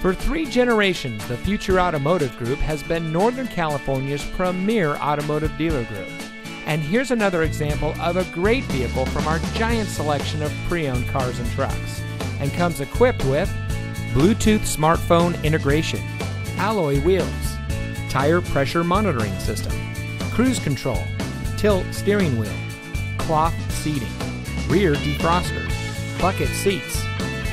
For three generations, the Future Automotive Group has been Northern California's premier automotive dealer group. And here's another example of a great vehicle from our giant selection of pre owned cars and trucks. And comes equipped with Bluetooth smartphone integration, alloy wheels, tire pressure monitoring system, cruise control, tilt steering wheel, cloth seating, rear defroster, bucket seats,